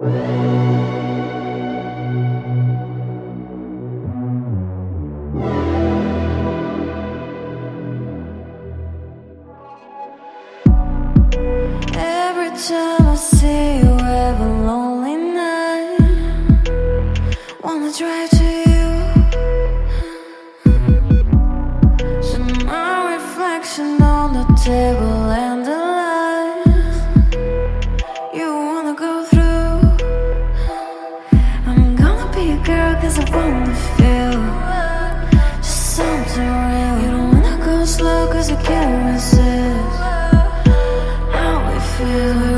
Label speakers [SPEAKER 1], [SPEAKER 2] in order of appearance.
[SPEAKER 1] Every time I see you have a lonely night Wanna drive to you. So my reflection on the table Cause I want to feel Just something real You don't wanna go slow cause I can't resist How we feel.